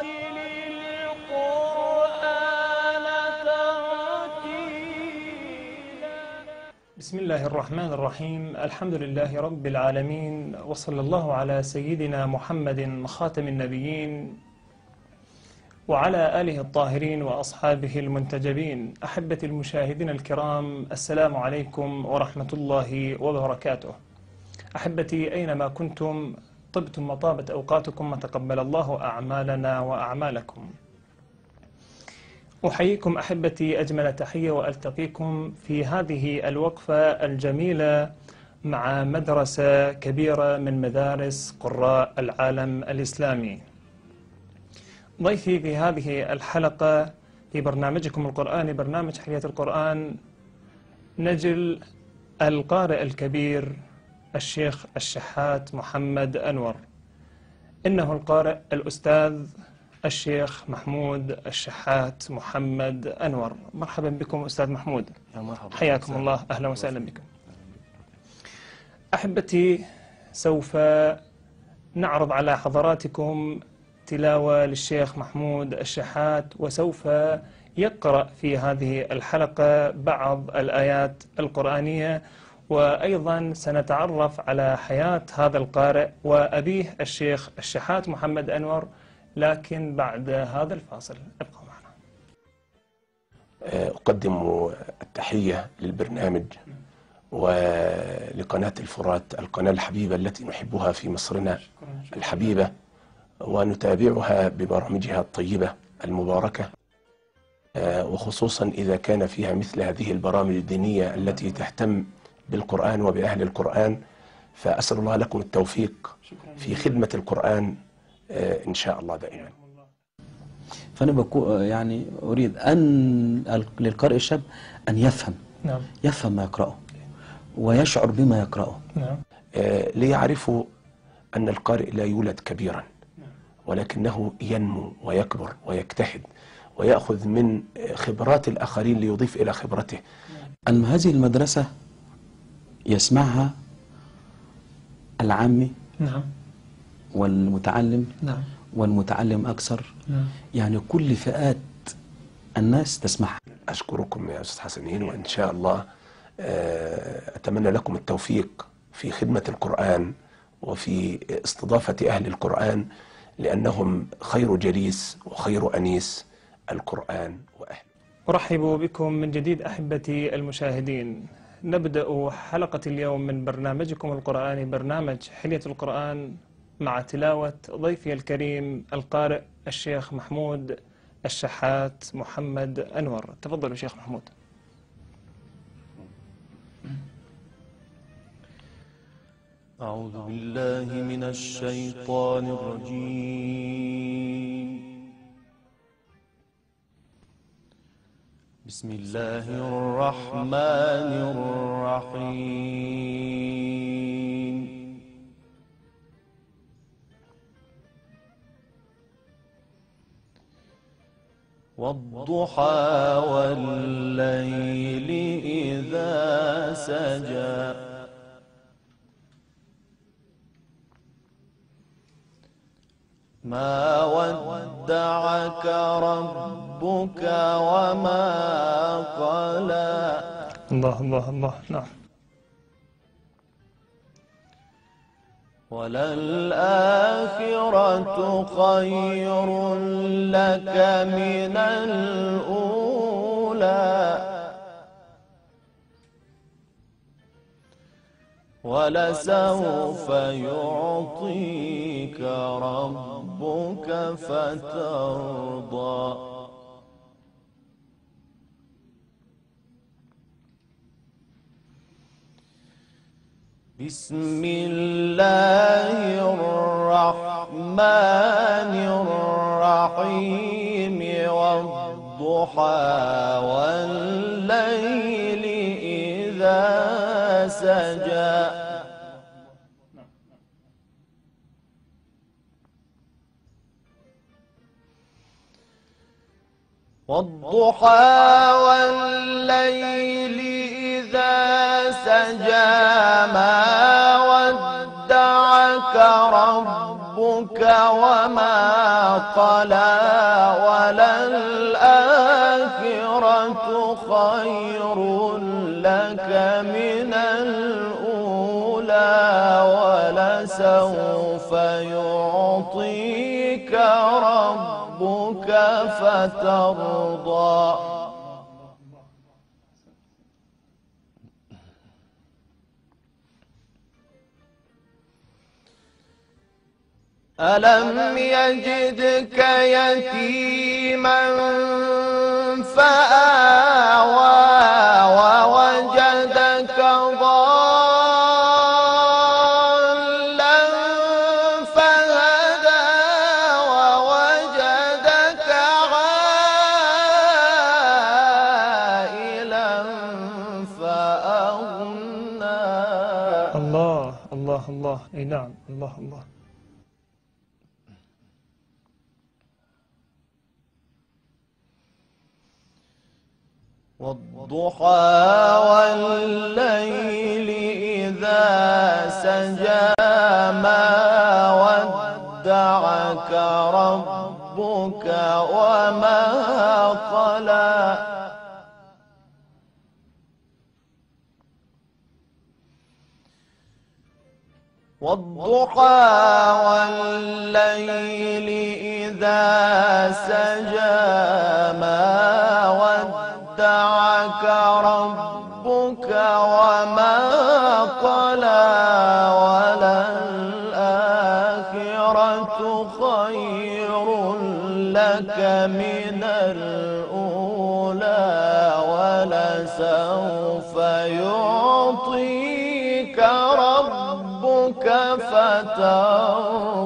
بسم الله الرحمن الرحيم. الحمد لله رب العالمين وصلى الله على سيدنا محمد خاتم النبيين وعلى آله الطاهرين وأصحابه المنتجبين. أحبتي المشاهدين الكرام السلام عليكم ورحمة الله وبركاته. أحبتي أينما كنتم طبتم وطابت أوقاتكم وتقبل الله أعمالنا وأعمالكم. أحييكم أحبتي أجمل تحية وألتقيكم في هذه الوقفة الجميلة مع مدرسة كبيرة من مدارس قراء العالم الإسلامي. ضيفي في هذه الحلقة في برنامجكم القرآني برنامج حياة القرآن نجل القارئ الكبير الشيخ الشحات محمد أنور. إنه القارئ الأستاذ الشيخ محمود الشحات محمد أنور. مرحبا بكم أستاذ محمود. يا مرحبا. حياكم الله. أهلا وسهلا. بكم. أحبتي سوف نعرض على حضراتكم تلاوة للشيخ محمود الشحات وسوف يقرأ في هذه الحلقة بعض الآيات القرآنية. وأيضا سنتعرف على حياة هذا القارئ وأبيه الشيخ الشحات محمد أنور لكن بعد هذا الفاصل ابقوا معنا. أقدم التحية للبرنامج ولقناة الفرات القناة الحبيبة التي نحبها في مصرنا الحبيبة ونتابعها ببرامجها الطيبة المباركة وخصوصا إذا كان فيها مثل هذه البرامج الدينية التي تهتم بالقرآن وبأهل القرآن فأسأل الله لكم التوفيق في خدمة القرآن آه، إن شاء الله دائما. فأنا بكو يعني أريد أن للقارئ الشاب أن يفهم. نعم. يفهم ما يقرأه ويشعر بما يقرأه. نعم. آه، ليعرفوا أن القارئ لا يولد كبيرا ولكنه ينمو ويكبر ويجتهد ويأخذ من خبرات الآخرين ليضيف إلى خبرته. أن هذه المدرسة يسمعها العامي نعم. والمتعلم نعم. والمتعلم أكثر. نعم. يعني كل فئات الناس تسمعها. أشكركم يا أستاذ حسنين وإن شاء الله آه، أتمنى لكم التوفيق في خدمة القرآن وفي استضافة أهل القرآن لأنهم خير جليس وخير أنيس القرآن وأهله أرحب بكم من جديد أحبتي المشاهدين. نبدأ حلقة اليوم من برنامجكم القرآني برنامج حلية القرآن مع تلاوة ضيفي الكريم القارئ الشيخ محمود الشحات محمد أنور. تفضلوا شيخ محمود. أعوذ بالله من الشيطان الرجيم. بسم الله الرحمن الرحيم. والضحى والليل إذا سجى. ما ودعك ربك وما قلى. الله الله الله نعم. وللآخرة خير لك من الأولى. ولسوف يعطيك ربك فترضى. بسم الله الرحمن الرحيم والضحى. والضحى والليل إذا سجى ما ودعك ربك وما قلى وللآخرة خير لك من الأولى ولسوف يعطيك فترضى. ألم يجدك يتيما فآوى ووجدك إي نعم الله الله. والضحى والليل إذا سجى ما ودعك ربك وما قلى والضحى والليل إذا سجى ما ودعك ربك وما قلى وللآخرة خير لك من الأولى ولسوف يعطيك فترضى.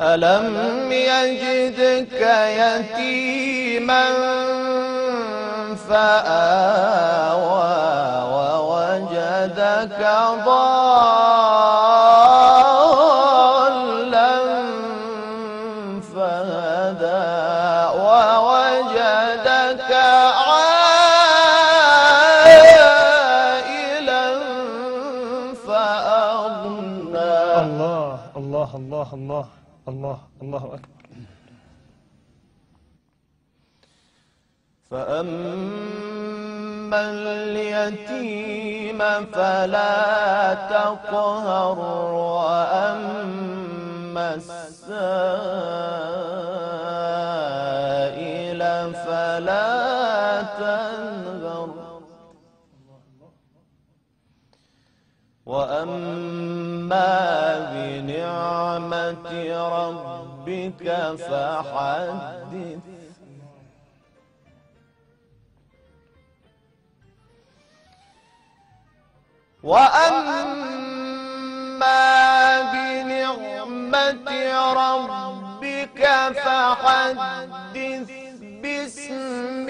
ألم يجدك يتيما فآوى الله الله الله الله أكبر. فأما اليتيم فلا تقهر. ربك فحدث. وأما بنعمة ربك فحدث بسم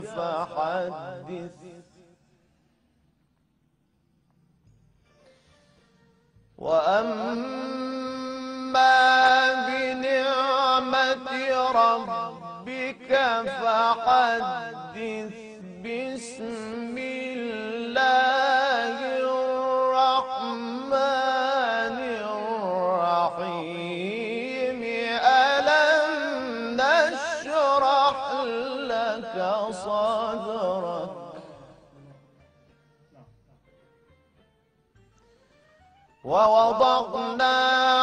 فحدث. وأما بنعمة ربك فحدث. ووضعنا عنك